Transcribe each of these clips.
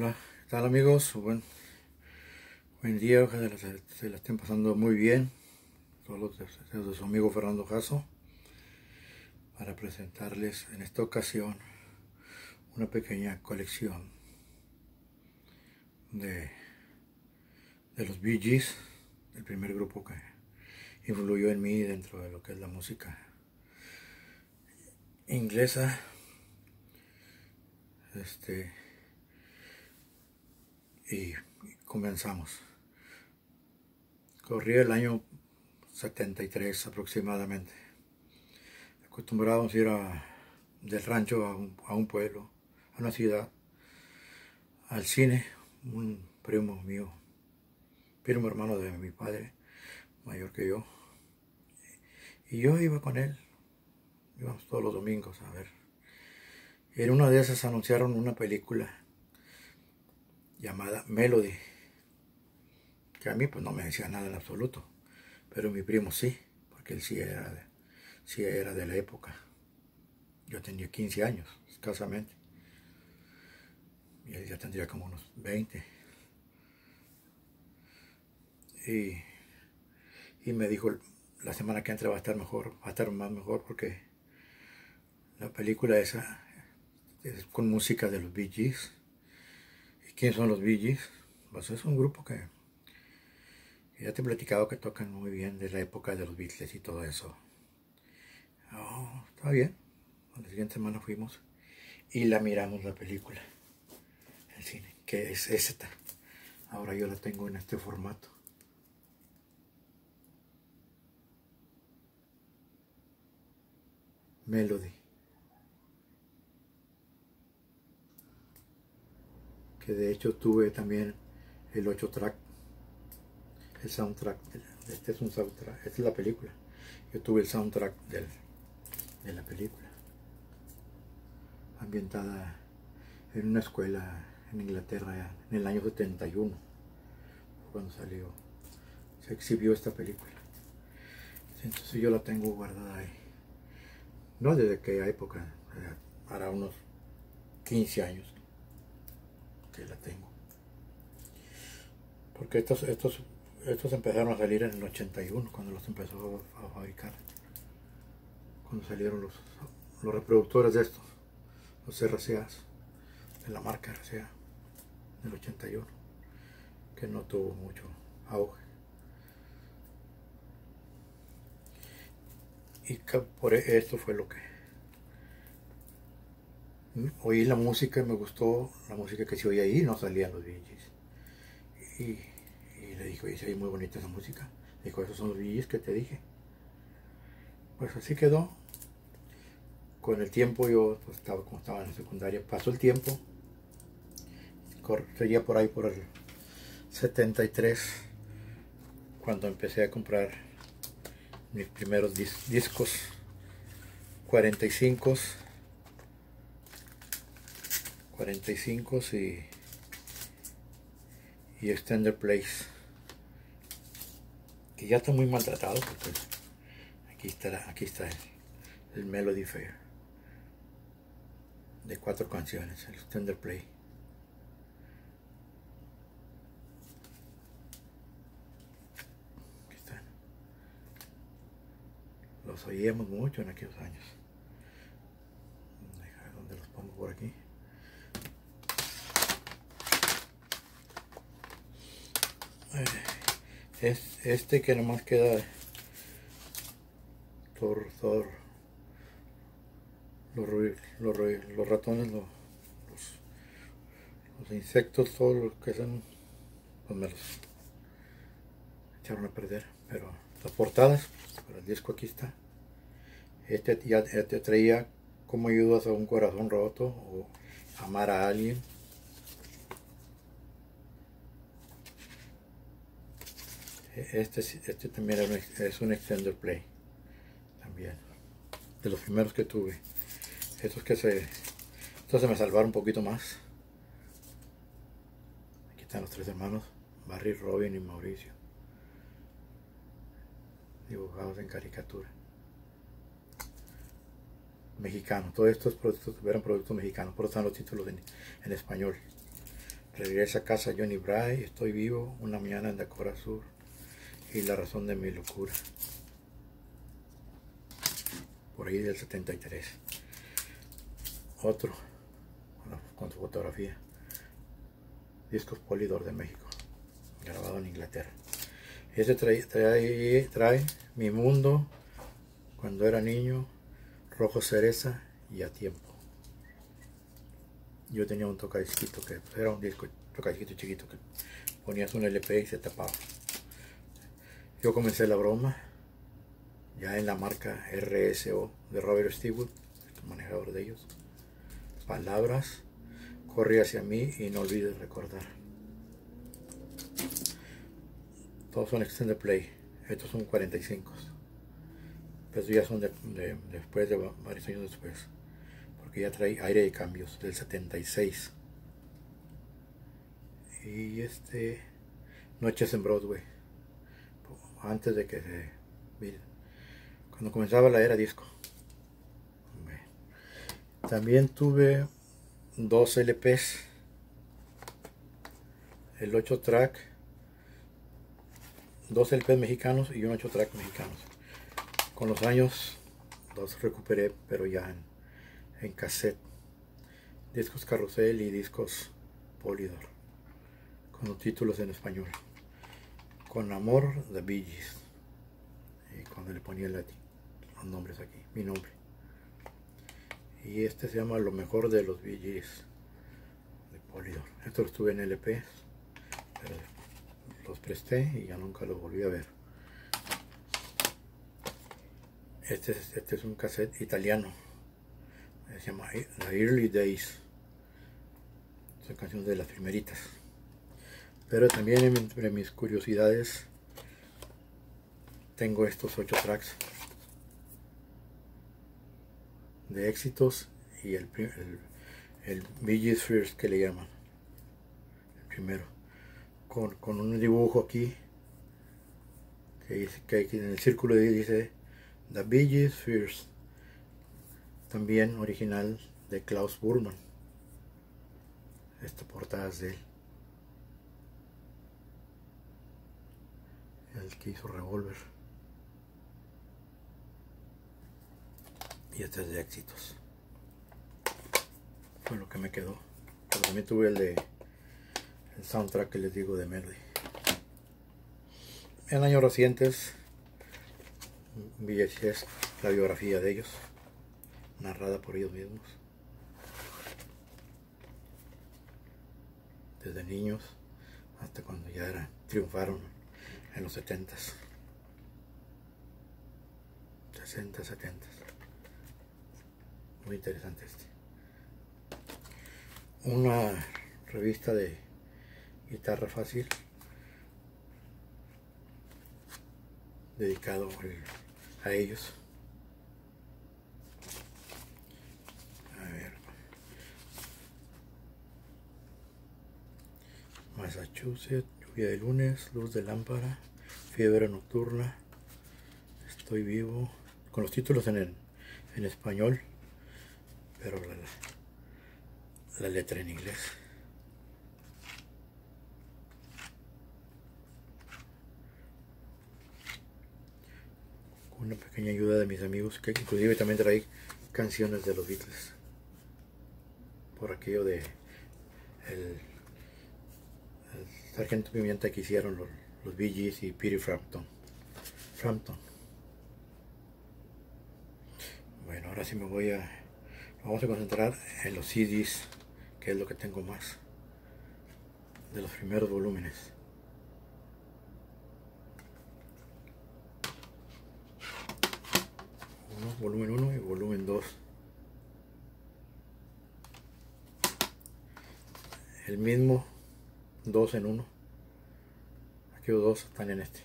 Hola, ¿qué tal amigos? Buen, buen día, ojalá se, la estén pasando muy bien. Todos los de su amigo Fernando Jasso para presentarles en esta ocasión una pequeña colección de, de los Bee Gees, el primer grupo que influyó en mí dentro de lo que es la música inglesa. Este, y comenzamos. Corría el año 73 aproximadamente. Acostumbrábamos ir a, del rancho a un, a un pueblo, a una ciudad, al cine. Un primo mío, primo hermano de mi padre, mayor que yo. Y yo iba con él. Íbamos todos los domingos a ver. En una de esas anunciaron una película llamada Melody, que a mí pues no me decía nada en absoluto, pero mi primo sí, porque él sí era de, sí era de la época. Yo tenía 15 años, escasamente, y él ya tendría como unos 20. Y, y me dijo, la semana que entra va a estar mejor, va a estar más mejor porque la película esa es con música de los Bee Gees ¿Quiénes son los Bee Gees? Pues es un grupo que, ya te he platicado que tocan muy bien de la época de los Beatles y todo eso. Oh, está bien. La siguiente semana fuimos y la miramos la película, el cine, que es esta. Ahora yo la tengo en este formato. Melody. De hecho tuve también el 8 track, el soundtrack, este es un soundtrack, esta es la película, yo tuve el soundtrack de la película, ambientada en una escuela en Inglaterra en el año 71, cuando salió, se exhibió esta película. Entonces yo la tengo guardada ahí. No desde qué época, para unos 15 años la tengo. Porque estos, estos, estos empezaron a salir en el 81, cuando los empezó a fabricar. Cuando salieron los, los reproductores de estos, los RCAs, de la marca RCA, del 81, que no tuvo mucho auge. Y por esto fue lo que oí la música y me gustó la música que se oía ahí, no salían los Bee Y, le oye, es muy bonita esa música. Dijo, esos son los Bee que te dije. Pues así quedó. Con el tiempo yo pues, estaba como estaba en la secundaria, pasó el tiempo. Sería por ahí por el 73 cuando empecé a comprar mis primeros discos 45 45 y, y Extender Place que ya está muy maltratado porque aquí está, aquí está el, Melody Fair de cuatro canciones, el Extender Play. Aquí están. Los oíamos mucho en aquellos años. ¿Dónde los pongo por aquí? Es este que nomás queda Thor los, los, los ratones los, los, insectos todos los que son pues me los echaron a perder pero las portadas el disco aquí está. Este ya te traía cómo ayudas a un corazón roto o amar a alguien Este, este también es un extender play. También. De los primeros que tuve. Estos que se. Estos se me salvaron un poquito más. Aquí están los tres hermanos. Barry, Robin y Mauricio. Dibujados en caricatura. Mexicano. Todos estos productos eran productos mexicanos. Por eso están los títulos en, en español. Regresa a casa Johnny Bray, Estoy vivo, Una mañana en Dakota Sur y La razón de mi locura. Por ahí del 73. Otro, con su fotografía. Discos Polydor de México, grabado en Inglaterra. Este trae, trae, trae Mi Mundo, Cuando era niño, Rojo Cereza y A Tiempo. Yo tenía un tocadisquito que era un disco tocadisquito chiquito que ponías un LP y se tapaba. Yo comencé la broma ya en la marca RSO de Robert Stewart, el manejador de ellos. Palabras, corre hacia mí y no olvides recordar. Todos son extended play, estos son 45. Pero ya son de, después de varios años después porque ya trae aire de cambios del 76 y este Noches en Broadway antes de que se cuando comenzaba la era disco. También tuve dos LPs el 8 track dos LPs mexicanos y un 8 track mexicanos. Con los años los recuperé pero ya en en cassette, discos carrusel y discos polidor, con los títulos en español. Con amor de Bee y cuando le ponía los nombres aquí, mi nombre. Y este se llama Lo mejor de los Bee de Polydor. Esto lo estuve en LP, pero los presté y ya nunca los volví a ver. Este, este es un cassette italiano se llama The Early Days. Son canciones de las primeritas. Pero también entre mis curiosidades tengo estos ocho tracks de éxitos y el, el, el First que le llaman. El primero. Con, con un dibujo aquí que, dice, que en el círculo dice The Bee First también original de Klaus Burman. Esta portada es de él. El que hizo Revolver. Y este es de éxitos. Fue lo que me quedó. Pero también tuve el de el soundtrack que les digo de Melody. En años recientes, VHS, la biografía de ellos narrada por ellos mismos. Desde niños hasta cuando ya eran, triunfaron en los 70s. 60, 70. Muy interesante este. Una revista de guitarra fácil dedicado a ellos. Massachusetts, lluvia de lunes, luz de lámpara, fiebre nocturna, estoy vivo, con los títulos en, en español, pero la, la letra en inglés. Una pequeña ayuda de mis amigos, que inclusive también trae canciones de los Beatles, por aquello de el Sargento Pimienta que hicieron los, los Bee y Peter Frampton. Frampton. Bueno, ahora sí me voy a... Vamos a concentrar en los CDs, que es lo que tengo más. De los primeros volúmenes. volumen 1 y volumen 2. El mismo dos en uno. Aquí dos están en este.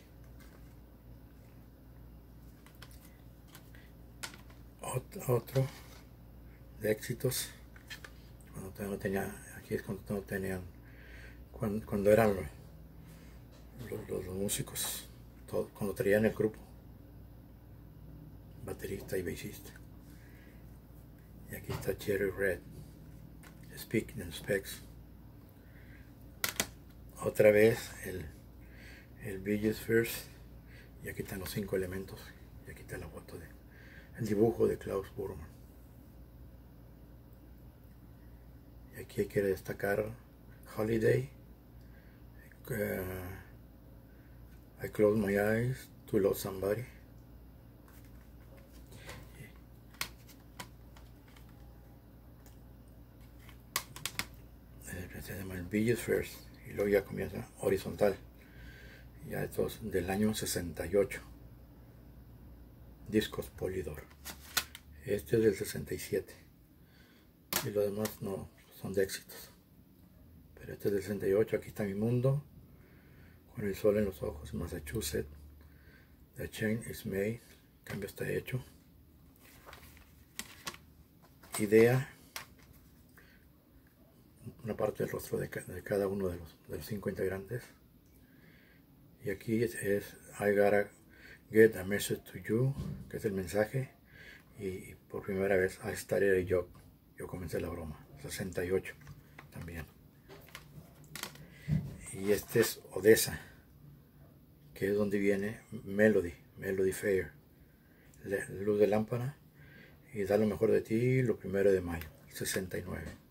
Otro de éxitos. Cuando no tenía aquí es cuando no tenían cuando, eran los, músicos cuando traían el grupo. Baterista y bassista. Y aquí está Cherry Red Speaking in Specs otra vez el, el First. Y aquí están los cinco elementos. Y aquí está la foto de el dibujo de Klaus Burman. Y aquí hay destacar Holiday. Uh, I close my eyes to love somebody. Se llama el Billies First y luego ya comienza horizontal. Ya estos del año 68. Discos Polidor. Este es del 67. Y los demás no son de éxitos. Pero este es del 68. Aquí está mi mundo. Con el sol en los ojos. Massachusetts. The change is made. Cambio está hecho. Idea una parte del rostro de, cada uno de los, de los, cinco integrantes. Y aquí es, I gotta get a message to you, que es el mensaje. Y, por primera vez I started a joke. Yo comencé la broma. 68 también. Y este es Odessa, que es donde viene Melody, Melody Fair. Luz de lámpara y da lo mejor de ti lo primero de mayo, 69.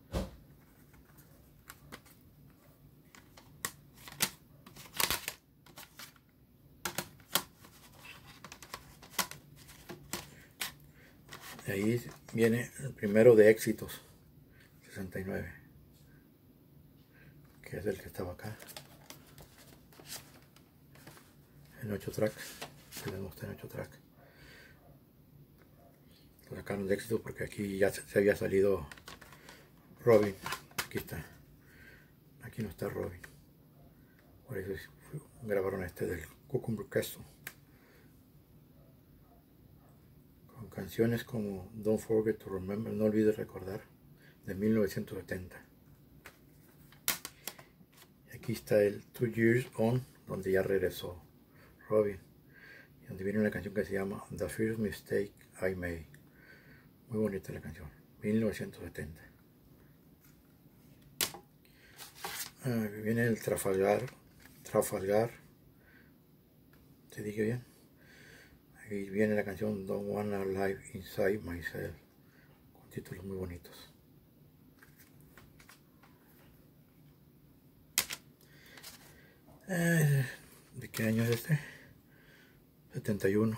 Ahí viene el primero de éxitos, 69, que es el que estaba acá. En 8 tracks, que les mostré en 8 tracks. Lo sacaron de éxito porque aquí ya se, había salido Robin. Aquí está. Aquí no está Robin. Por eso grabaron este del Cucumber Castle. Canciones como Don't Forget to Remember, No Olvides Recordar, de 1970. Aquí está el Two Years On, donde ya regresó Robin, donde viene una canción que se llama The First Mistake I Made. Muy bonita la canción, 1970. Ah, viene el Trafalgar, Trafalgar, ¿te dije bien? Y viene la canción Don't Wanna Live Inside Myself con títulos muy bonitos. Eh, ¿de qué año es este? 71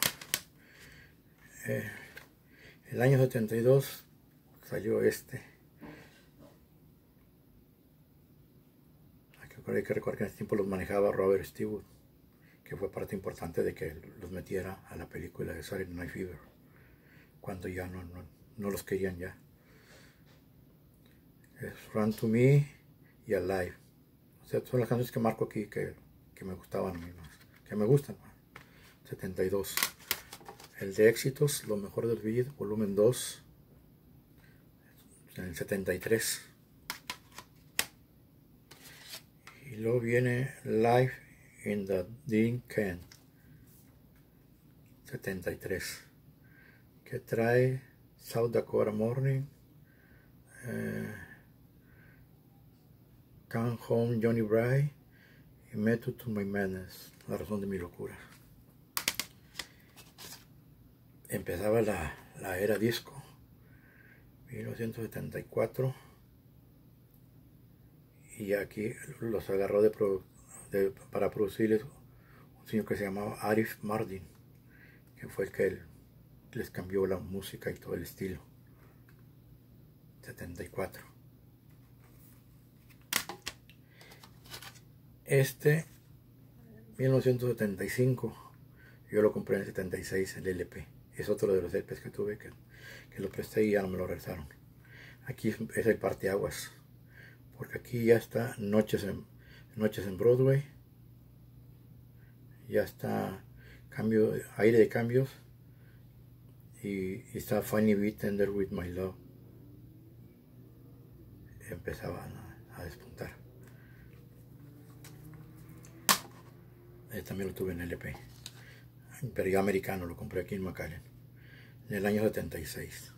eh, el año 72 salió este. Hay que recordar que en ese tiempo los manejaba Robert Stewart fue parte importante de que los metiera a la película de Saturday Night Fever, cuando ya no, no, los querían ya. Es Run to Me y Alive. O sea, son las canciones que marco aquí que, que me gustaban a que me gustan. 72. El de éxitos, Lo mejor del video, volumen 2, en el 73. Y luego viene Live in the Can 73 que trae South Dakota Morning eh, Come Home Johnny Bry y Method to My Madness la razón de mi locura. Empezaba la, la era disco 1974 y aquí los agarró de, para producirles un señor que se llamaba Arif Mardin, que fue el que les cambió la música y todo el estilo. 74. Este, 1975, yo lo compré en el 76, el LP. Es otro de los LPs que tuve que, que lo presté y ya no me lo regresaron. Aquí es el parteaguas, porque aquí ya está Noches en Noches en Broadway. Ya está cambio, aire de cambios. Y, está Funny Beat Tender With My Love. Empezaban a, despuntar. también lo tuve en LP. Pero ya americano, lo compré aquí en McAllen. En el año 76.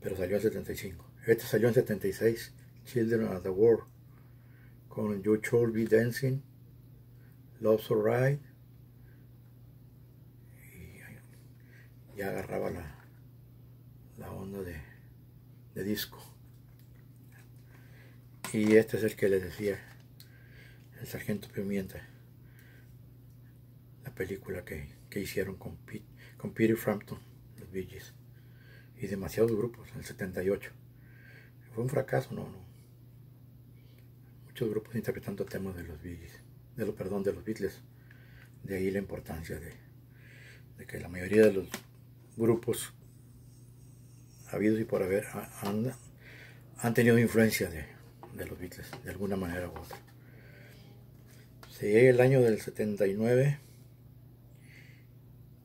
Pero salió en 75. Este salió en 76. Children of the World con You Should Be Dancing, Love's Alright, y ya agarraba la, la onda de, de disco. Y este es el que les decía, el Sargento Pimienta, la película que, que hicieron con, con Peter Frampton, los Bee Gees, y demasiados grupos, en el 78. Fue un fracaso, no, no. Muchos grupos interpretando temas de los Gees, de lo, perdón, de los Beatles. De ahí la importancia de, que la mayoría de los grupos habidos y por haber han, han tenido influencia de, de, los Beatles, de alguna manera u otra. Se llega el año del 79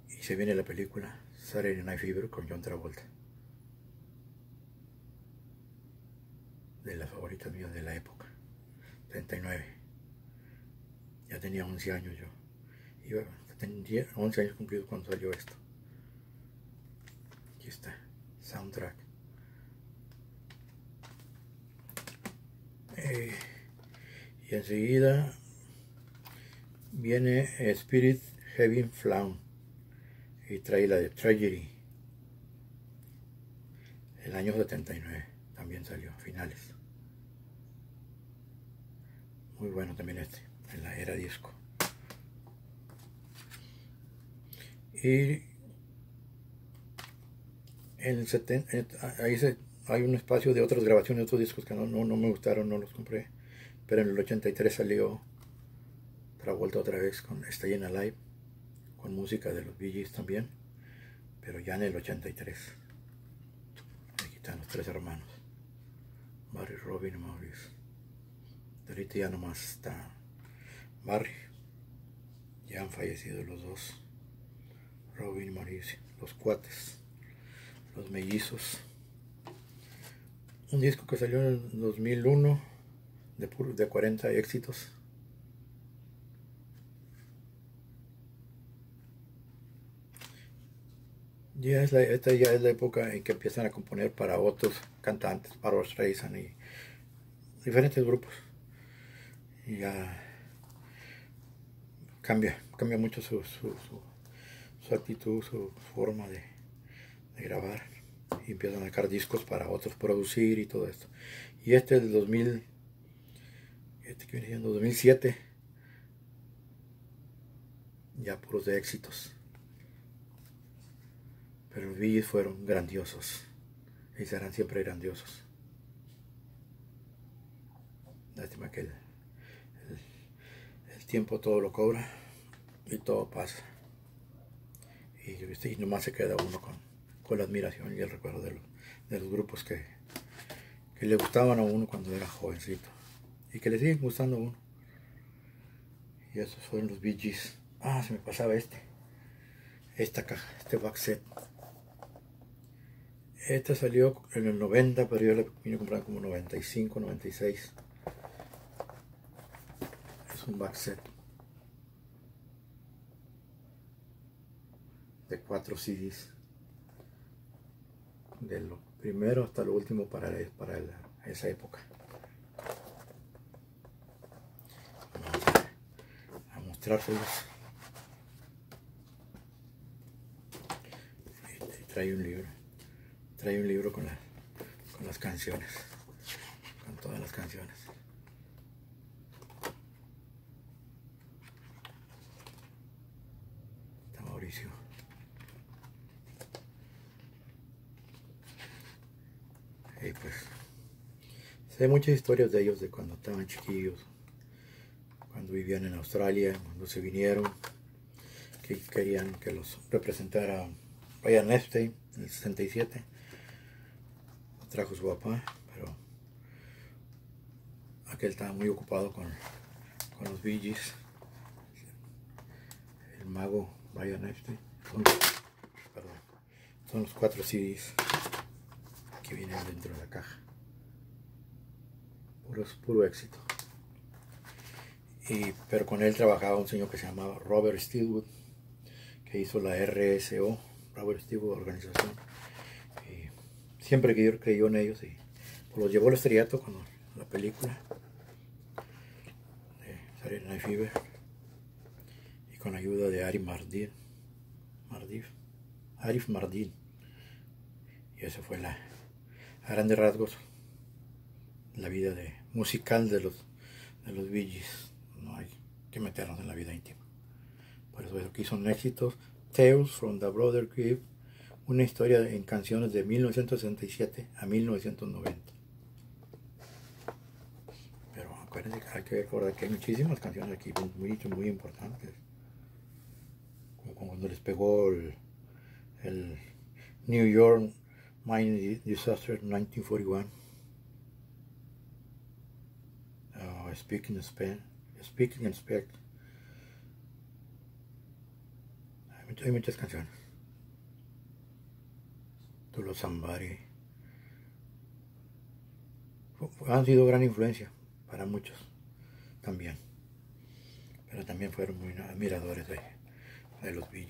y se viene la película Saturday Night Fever con John Travolta. De las favoritas mías de la época. 39. Ya tenía 11 años yo. Iba, tenía 11 años cumplidos cuando salió esto. Aquí está, soundtrack. Eh, y enseguida viene Spirit Heaven Flown y trae la de Tragedy. El año 79 también salió, finales. Muy bueno también este, en la era disco. Y en el 70, ahí se, hay un espacio de otras grabaciones de otros discos que no, no, no, me gustaron, no los compré. Pero en el 83 salió Travolta otra vez con Stay in Alive, con música de los Bee también, pero ya en el 83. Aquí están los tres hermanos, Barry, Robin y Maurice. Ahorita ya nomás está Barry. Ya han fallecido los dos. Robin y Mauricio. Los cuates. Los mellizos. Un disco que salió en el 2001 de, de 40 éxitos. Ya es la, esta ya es la época en que empiezan a componer para otros cantantes, para Streisand y diferentes grupos y ya cambia, cambia mucho su, su, su, actitud, su forma de, grabar y empiezan a sacar discos para otros producir y todo esto. Y este es del 2000, este que viene siendo 2007, ya puros de éxitos. Pero los Billys fueron grandiosos y serán siempre grandiosos. Lástima que tiempo todo lo cobra y todo pasa. Y, nomás se queda uno con, con, la admiración y el recuerdo de los, de los grupos que, que, le gustaban a uno cuando era jovencito y que le siguen gustando a uno. Y esos fueron los Bee Gees. Ah, se me pasaba este. Esta caja, este box set. Este salió en el 90, pero yo le vine a comprar como 95, 96 set de cuatro CDs de lo primero hasta lo último para, para esa época. A, mostrárselos trae un libro trae un libro con, la, con las canciones con todas las canciones Y pues, hay muchas historias de ellos de cuando estaban chiquillos, cuando vivían en Australia, cuando se vinieron, que querían que los representara Ryan Epstein en el 67. Lo trajo su papá, pero aquel estaba muy ocupado con, con los Bee. El mago Brian Epstein. Perdón, son los cuatro CDs que vienen dentro de la caja. Puro, puro éxito. Y, pero con él trabajaba un señor que se llamaba Robert Steelwood, que hizo la RSO, Robert Steelwood Organización. Siempre que yo creyó en ellos y pues, los llevó al estrellato con la película. Saturday Night Fever y con ayuda de Ari Mardin, Mardif, Arif Mardin. Y eso fue la, a rasgos, la vida de, musical de los, de los Bee No hay que meternos en la vida íntima. Por eso aquí son éxitos. Tales from the Brother Crib, una historia en canciones de 1967 a 1990. Pero acuérdense que hay que recordar que hay muchísimas canciones aquí muy, muy importantes. Como cuando les pegó el, el New York Mine Disaster 1941. Speaking in Spain, speaking in Spain. Hay muchas canciones. To los Somebody. Han sido gran influencia para muchos también. Pero también fueron muy admiradores de, los Bee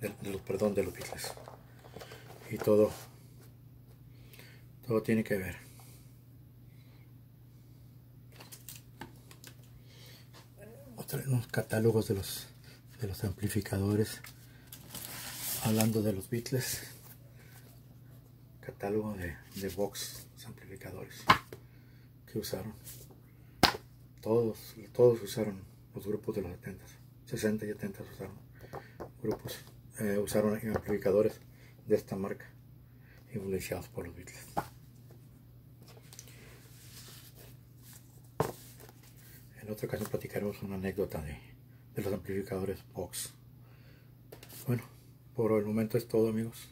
de, de, los, perdón, de los Beatles. Y todo todo tiene que ver. Los catálogos de los, de los amplificadores. Hablando de los Beatles. Catálogo de, de los amplificadores que usaron. Todos, todos usaron los grupos de los 70, 60 y 70 usaron grupos, eh, usaron amplificadores de esta marca influenciados por los Beatles. En otra ocasión platicaremos una anécdota de, los amplificadores Vox. Bueno, por el momento es todo amigos.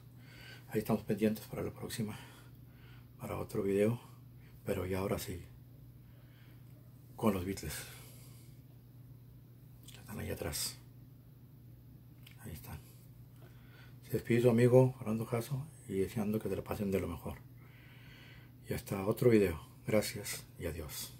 Ahí estamos pendientes para la próxima, para otro video. Pero ya ahora sí, con los Beatles. Están ahí atrás. Ahí están. Se despide su amigo Fernando Jasso y deseando que te la pasen de lo mejor. Y hasta otro video. Gracias y adiós.